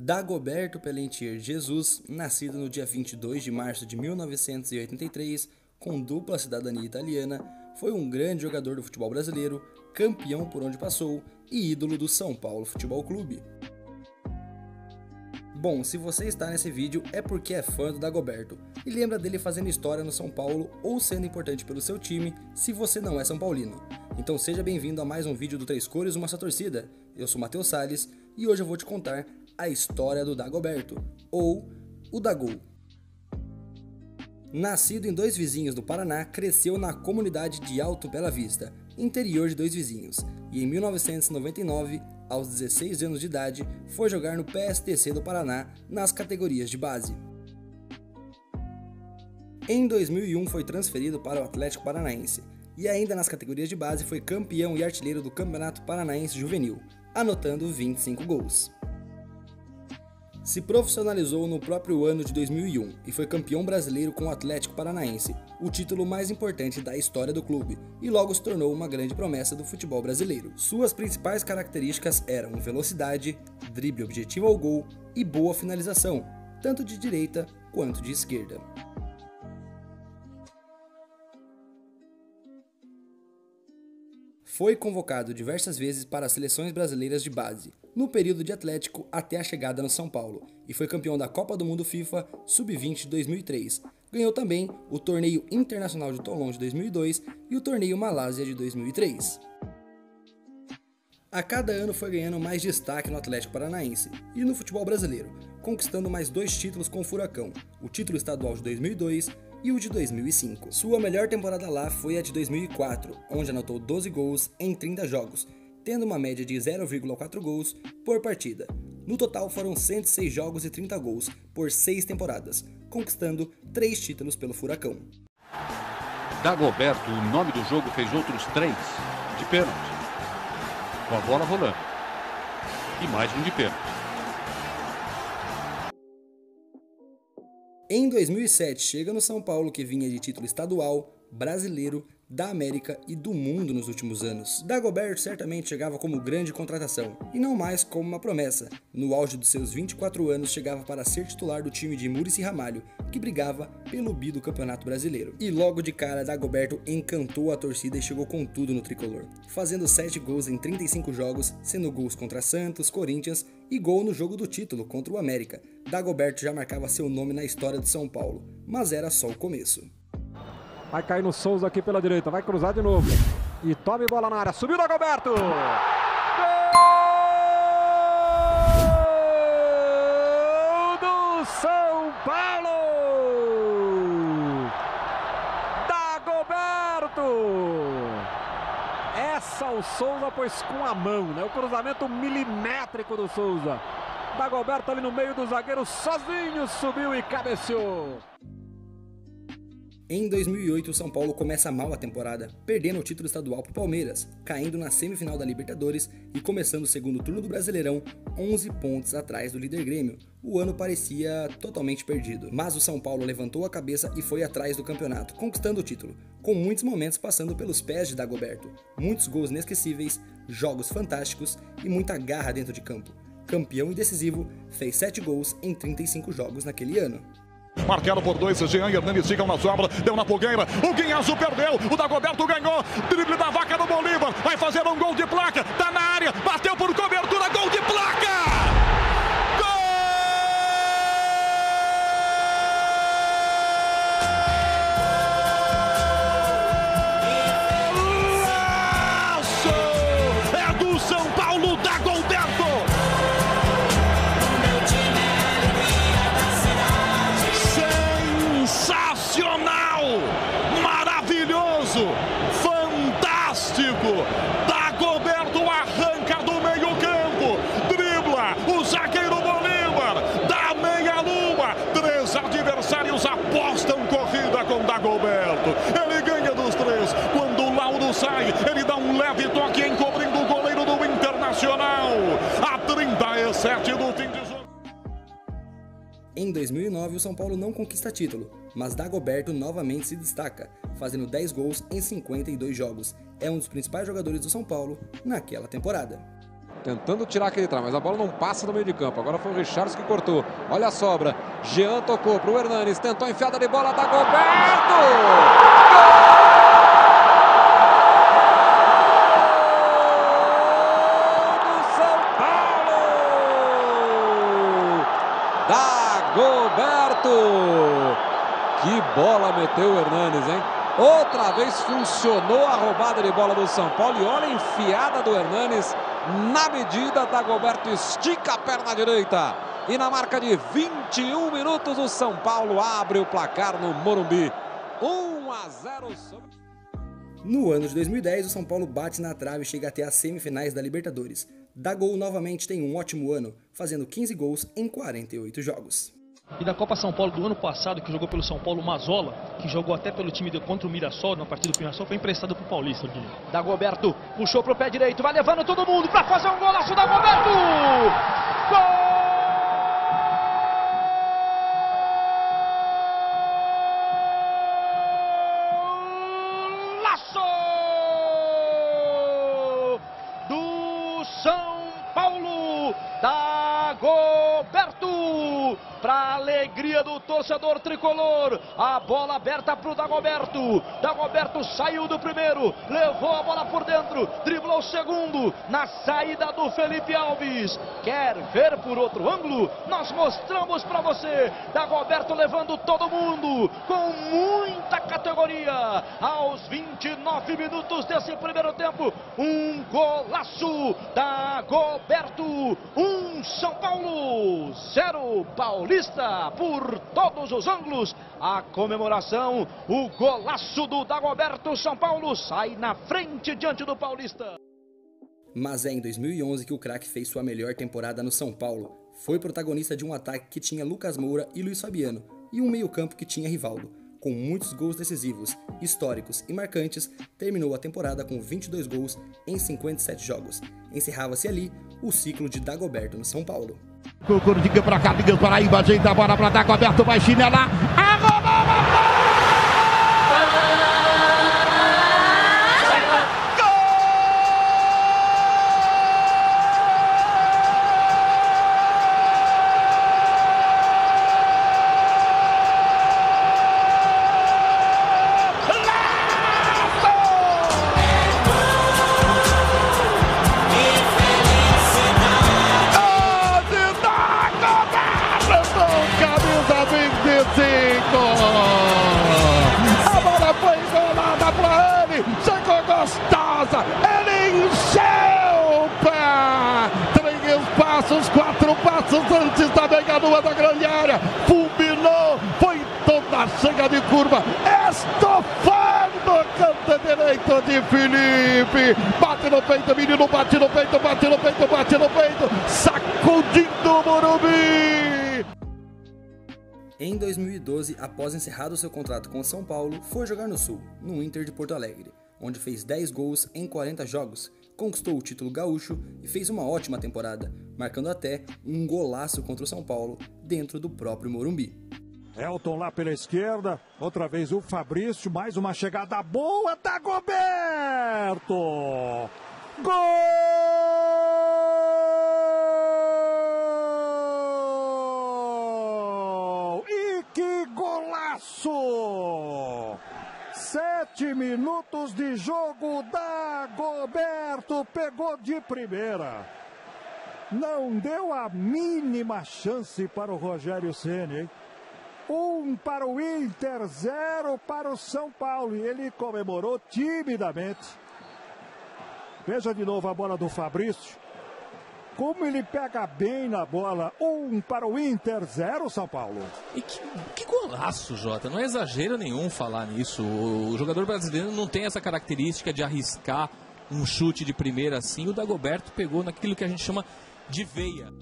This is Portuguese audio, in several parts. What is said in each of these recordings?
Dagoberto Pelletier Jesus, nascido no dia 22 de março de 1983, com dupla cidadania italiana, foi um grande jogador do futebol brasileiro, campeão por onde passou e ídolo do São Paulo Futebol Clube. Bom, se você está nesse vídeo é porque é fã do Dagoberto e lembra dele fazendo história no São Paulo ou sendo importante pelo seu time se você não é São Paulino. Então seja bem-vindo a mais um vídeo do Três Cores Uma Só Torcida. Eu sou Matheus Salles e hoje eu vou te contar a história do Dagoberto, ou o Dagol. Nascido em Dois Vizinhos do Paraná, cresceu na comunidade de Alto Bela Vista, interior de Dois Vizinhos, e em 1999 aos 16 anos de idade, foi jogar no PSTC do Paraná nas categorias de base. Em 2001 foi transferido para o Atlético Paranaense e ainda nas categorias de base foi campeão e artilheiro do Campeonato Paranaense Juvenil, anotando 25 gols. Se profissionalizou no próprio ano de 2001 e foi campeão brasileiro com o Atlético Paranaense, o título mais importante da história do clube, e logo se tornou uma grande promessa do futebol brasileiro. Suas principais características eram velocidade, drible objetivo ao gol e boa finalização, tanto de direita quanto de esquerda. Foi convocado diversas vezes para as seleções brasileiras de base, no período de Atlético até a chegada no São Paulo, e foi campeão da Copa do Mundo FIFA Sub-20 de 2003. Ganhou também o Torneio Internacional de Toulon de 2002 e o Torneio Malásia de 2003. A cada ano foi ganhando mais destaque no Atlético Paranaense e no futebol brasileiro, conquistando mais dois títulos com o Furacão, o título estadual de 2002 e o de 2005. Sua melhor temporada lá foi a de 2004, onde anotou 12 gols em 30 jogos, tendo uma média de 0,4 gols por partida. No total foram 106 jogos e 30 gols por 6 temporadas, conquistando 3 títulos pelo Furacão. Dagoberto, o nome do jogo, fez outros 3 de pênalti, com a bola rolando, e mais um de pênalti. Em 2007, chega no São Paulo que vinha de título estadual, brasileiro, da América e do mundo nos últimos anos. Dagoberto certamente chegava como grande contratação, e não mais como uma promessa. No auge dos seus 24 anos, chegava para ser titular do time de Murici Ramalho, que brigava pelo bi do Campeonato Brasileiro. E logo de cara, Dagoberto encantou a torcida e chegou com tudo no tricolor, fazendo 7 gols em 35 jogos, sendo gols contra Santos, Corinthians e gol no jogo do título contra o América. Dagoberto já marcava seu nome na história de São Paulo, mas era só o começo. Vai cair no Souza aqui pela direita. Vai cruzar de novo. E tome bola na área. Subiu da Gilberto. Gol do São Paulo. Dagoberto. Essa o Souza pôs com a mão, né? O cruzamento milimétrico do Souza. Dagoberto ali no meio do zagueiro, sozinho, subiu e cabeceou. Em 2008, o São Paulo começa mal a temporada, perdendo o título estadual para o Palmeiras, caindo na semifinal da Libertadores e começando o segundo turno do Brasileirão 11 pontos atrás do líder Grêmio. O ano parecia totalmente perdido, mas o São Paulo levantou a cabeça e foi atrás do campeonato, conquistando o título, com muitos momentos passando pelos pés de Dagoberto, muitos gols inesquecíveis, jogos fantásticos e muita garra dentro de campo. Campeão e decisivo, fez 7 gols em 35 jogos naquele ano. Marcado por dois, Jean Hernandes ficam na sobra, deu na fogueira, o Guinhazo perdeu, o Dagoberto ganhou, drible da vaca do Bolívar, vai fazer um gol de placa, tá na área, bateu por cobertura, gol de placa! 2009, o São Paulo não conquista título, mas Dagoberto novamente se destaca, fazendo 10 gols em 52 jogos. É um dos principais jogadores do São Paulo naquela temporada. tentando tirar aquele trás, mas a bola não passa no meio de campo. Agora foi o Richards que cortou. Olha a sobra. Jean tocou para o Hernanes, tentou enfiada de bola, da Goberto! Que bola meteu o Hernanes, hein? Outra vez funcionou a roubada de bola do São Paulo. E olha a enfiada do Hernanes na medida. Dagoberto estica a perna direita. E na marca de 21 minutos, o São Paulo abre o placar no Morumbi. 1 a 0 No ano de 2010, o São Paulo bate na trave e chega até as semifinais da Libertadores. Dagol novamente tem um ótimo ano, fazendo 15 gols em 48 jogos. E da Copa São Paulo do ano passado, que jogou pelo São Paulo Mazola, que jogou até pelo time de, contra o Mirassol, na partida do Mirassol, foi emprestado pro Paulista. Dagoberto puxou pro pé direito, vai levando todo mundo para fazer um golaço Dagoberto! Gol! do São Paulo, Dagoberto! para alegria do torcedor tricolor. A bola aberta para o Dagoberto. Dagoberto saiu do primeiro, levou a bola por dentro, driblou o segundo na saída do Felipe Alves. Quer ver por outro ângulo? Nós mostramos para você. Dagoberto levando todo mundo com muita categoria. Aos 29 minutos desse primeiro tempo, um golaço. Dagoberto, um São Paulo, zero Paulista por todos os ângulos. A comemoração, o golaço do Dagoberto São Paulo sai na frente diante do Paulista. Mas é em 2011 que o craque fez sua melhor temporada no São Paulo. Foi protagonista de um ataque que tinha Lucas Moura e Luiz Fabiano, e um meio-campo que tinha Rivaldo. Com muitos gols decisivos, históricos e marcantes, terminou a temporada com 22 gols em 57 jogos. Encerrava-se ali o ciclo de Dagoberto no São Paulo. Cucuru diga pra cá, Miguel Paraíba, ajeita a bola pra dar coberto, vai chinelar. Arrumou, quatro passos antes da meia-lua da grande área. Fulminou, foi toda cheia de curva. Estofando, canto direito de Felipe. Bate no peito, menino, bate no peito, bate no peito, bate no peito. Sacudindo o Morumbi. Em 2012, após encerrado seu contrato com São Paulo, foi jogar no Sul, no Inter de Porto Alegre, onde fez 10 gols em 40 jogos, conquistou o título gaúcho e fez uma ótima temporada, marcando até um golaço contra o São Paulo dentro do próprio Morumbi. Elton lá pela esquerda, outra vez o Fabrício, mais uma chegada boa, tá Goberto! Gol! E que golaço! Sete minutos de jogo, Dagoberto pegou de primeira. Não deu a mínima chance para o Rogério Ceni. Um para o Inter, zero para o São Paulo. E ele comemorou timidamente. Veja de novo a bola do Fabrício. Como ele pega bem na bola. Um para o Inter, zero São Paulo. E que, que golaço, Jota. Não é exagero nenhum falar nisso. O jogador brasileiro não tem essa característica de arriscar um chute de primeira assim. O Dagoberto pegou naquilo que a gente chama de veia.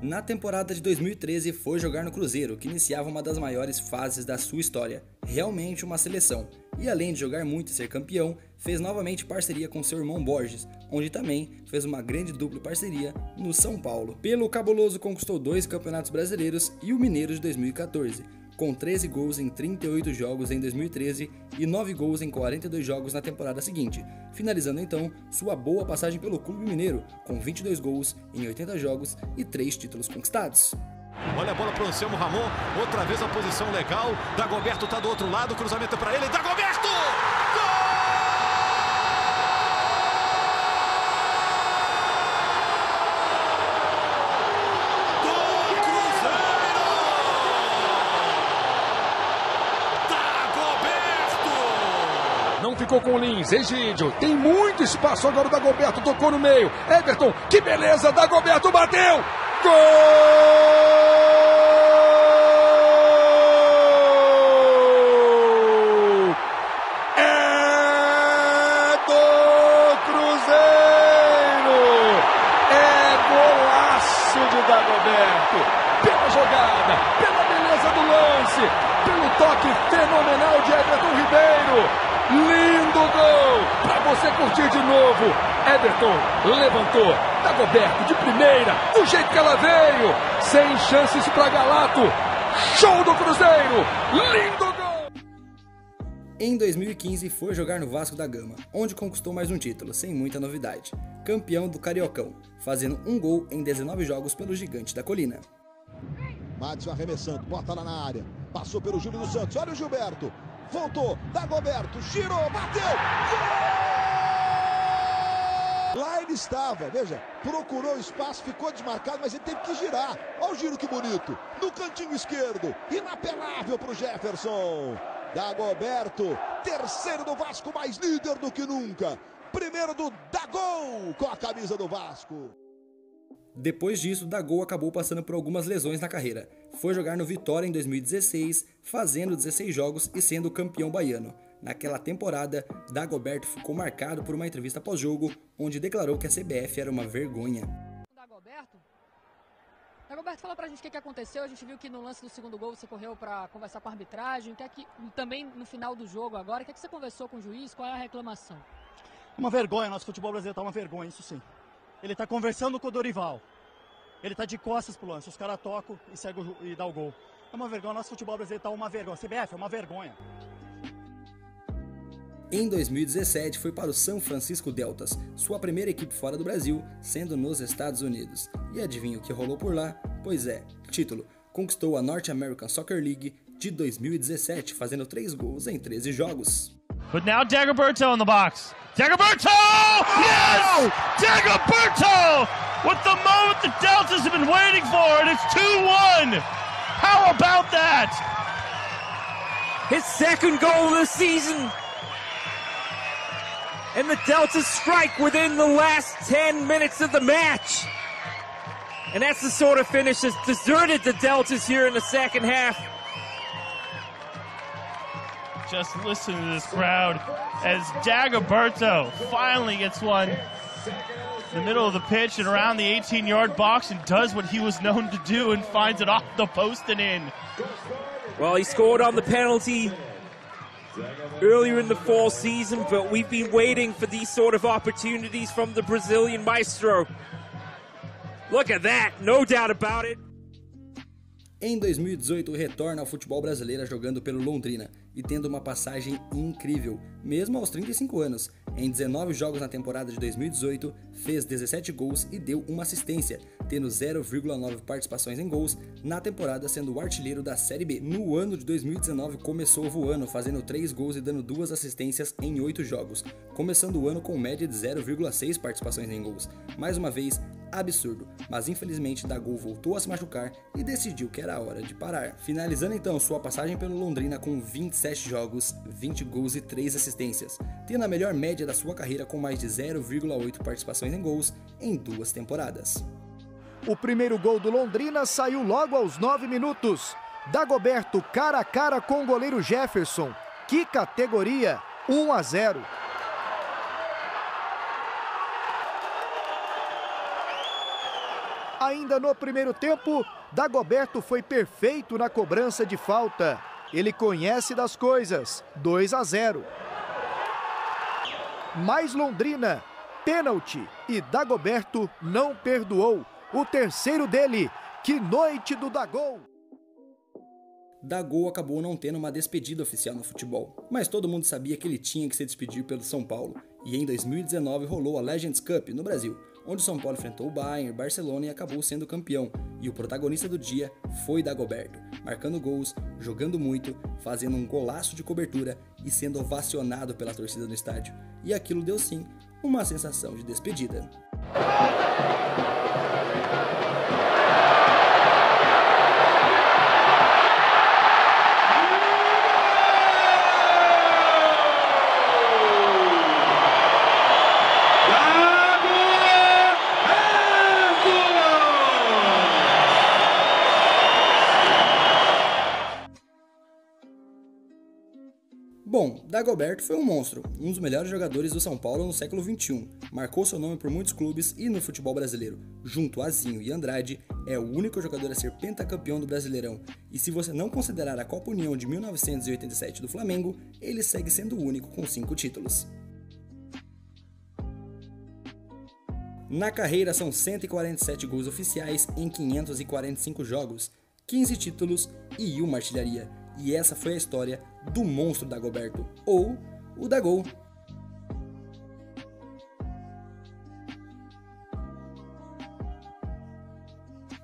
Na temporada de 2013 foi jogar no Cruzeiro, que iniciava uma das maiores fases da sua história, realmente uma seleção. E além de jogar muito e ser campeão, fez novamente parceria com seu irmão Borges, onde também fez uma grande dupla parceria no São Paulo. Pelo Cabuloso conquistou dois campeonatos brasileiros e o Mineiro de 2014. Com 13 gols em 38 jogos em 2013 e 9 gols em 42 jogos na temporada seguinte, finalizando então sua boa passagem pelo Clube Mineiro, com 22 gols em 80 jogos e 3 títulos conquistados. Olha a bola para o Anselmo Ramon, outra vez a posição legal, Dagoberto está do outro lado, cruzamento para ele, Dagoberto! Não ficou com o Lins, Egídio. Tem muito espaço agora o Dagoberto tocou no meio. Everton, que beleza, Dagoberto bateu! Gol! É do Cruzeiro! É golaço de Dagoberto! Pela jogada, pela beleza do lance, pelo toque fenomenal de Everton Ribeiro. Lindo gol! Para você curtir de novo. Everton levantou. Dagoberto de primeira, do jeito que ela veio. Sem chances para Galato. Show do Cruzeiro! Lindo gol! Em 2015 foi jogar no Vasco da Gama, onde conquistou mais um título, sem muita novidade. Campeão do Cariocão, fazendo um gol em 19 jogos pelo Gigante da Colina. Madison arremessando, bota lá na área. Passou pelo Júlio dos Santos. Olha o Gilberto voltou, Dagoberto, girou, bateu, gol! Lá ele estava, veja, procurou espaço, ficou desmarcado, mas ele teve que girar. Olha o giro que bonito, no cantinho esquerdo, inapelável para o Jefferson. Dagoberto, terceiro do Vasco, mais líder do que nunca. Primeiro do Dagol com a camisa do Vasco. Depois disso, Dagol acabou passando por algumas lesões na carreira. Foi jogar no Vitória em 2016, fazendo 16 jogos e sendo campeão baiano. Naquela temporada, Dagoberto ficou marcado por uma entrevista pós-jogo, onde declarou que a CBF era uma vergonha. Dagoberto? Dagoberto, fala pra gente o que, que aconteceu. A gente viu que no lance do segundo gol você correu para conversar com a arbitragem. Que é que, também no final do jogo agora, o que, é que você conversou com o juiz? Qual é a reclamação? Uma vergonha, nosso futebol brasileiro tá uma vergonha, isso sim. Ele está conversando com o Dorival. Ele está de costas pro lance. Os caras tocam e, segue e dá o gol. É uma vergonha. Nosso futebol brasileiro está uma vergonha. CBF é uma vergonha. Em 2017 foi para o São Francisco Deltas, sua primeira equipe fora do Brasil, sendo nos Estados Unidos. E adivinha o que rolou por lá? Pois é, título. Conquistou a North American Soccer League de 2017, fazendo 3 gols em 13 jogos. But now Dagoberto in the box. Dagoberto! Yes! Dagoberto! With the moment the Deltas have been waiting for, and it's 2-1. How about that? His second goal of the season. And the Deltas strike within the last 10 minutes of the match. And that's the sort of finish that's deserted the Deltas here in the second half. Just listen to this crowd as Dagoberto finally gets one in the middle of the pitch and around the 18 yard box and does what he was known to do and finds it off the post and in. Well, he scored on the penalty earlier in the fall season, but we've been waiting for these sort of opportunities from the Brazilian maestro. Look at that, no doubt about it. Em 2018, retorna ao futebol brasileiro jogando pelo Londrina e tendo uma passagem incrível, mesmo aos 35 anos. Em 19 jogos na temporada de 2018, fez 17 gols e deu uma assistência, tendo 0,9 participações em gols na temporada, sendo o artilheiro da Série B. No ano de 2019, começou voando, fazendo 3 gols e dando 2 assistências em 8 jogos, começando o ano com média de 0,6 participações em gols. Mais uma vez, absurdo, mas infelizmente Dagol voltou a se machucar e decidiu que era hora de parar. Finalizando então sua passagem pelo Londrina com 27 jogos, 20 gols e 3 assistências, tendo a melhor média da sua carreira com mais de 0,8 participações em gols em duas temporadas. O primeiro gol do Londrina saiu logo aos 9 minutos. Dagoberto cara a cara com o goleiro Jefferson. Que categoria! 1 a 0. Ainda no primeiro tempo, Dagoberto foi perfeito na cobrança de falta. Ele conhece das coisas. 2 a 0. Mais Londrina, pênalti e Dagoberto não perdoou. O terceiro dele. Que noite do Dagol! Dagol acabou não tendo uma despedida oficial no futebol, mas todo mundo sabia que ele tinha que se despedir pelo São Paulo, e em 2019 rolou a Legends Cup no Brasil, onde o São Paulo enfrentou o Bayern, Barcelona e acabou sendo campeão. E o protagonista do dia foi Dagoberto, marcando gols, jogando muito, fazendo um golaço de cobertura e sendo ovacionado pela torcida no estádio. E aquilo deu sim uma sensação de despedida. Bom, Dagoberto foi um monstro, um dos melhores jogadores do São Paulo no século XXI. Marcou seu nome por muitos clubes e no futebol brasileiro. Junto a Zinho e Andrade, é o único jogador a ser pentacampeão do Brasileirão. E se você não considerar a Copa União de 1987 do Flamengo, ele segue sendo o único com cinco títulos. Na carreira são 147 gols oficiais em 545 jogos, 15 títulos e uma artilharia. E essa foi a história do monstro Dagoberto, ou o Dagol.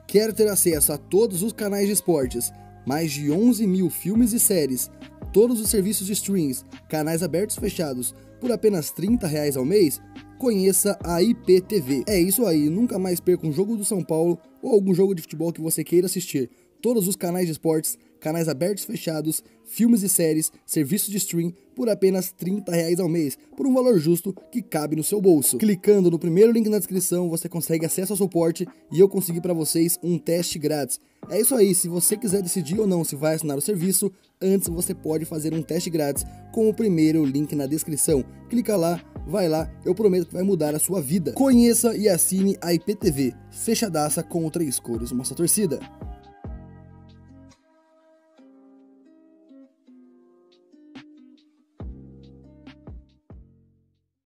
Quer ter acesso a todos os canais de esportes, mais de 11 mil filmes e séries, todos os serviços de streams, canais abertos e fechados, por apenas 30 reais ao mês? Conheça a IPTV. É isso aí, nunca mais perca um jogo do São Paulo ou algum jogo de futebol que você queira assistir. Todos os canais de esportes canais abertos e fechados, filmes e séries, serviços de stream por apenas 30 reais ao mês, por um valor justo que cabe no seu bolso. Clicando no primeiro link na descrição, você consegue acesso ao suporte e eu consegui para vocês um teste grátis. É isso aí, se você quiser decidir ou não se vai assinar o serviço, antes você pode fazer um teste grátis com o primeiro link na descrição. Clica lá, vai lá, eu prometo que vai mudar a sua vida. Conheça e assine a IPTV, fechadaça com três cores, nossa torcida.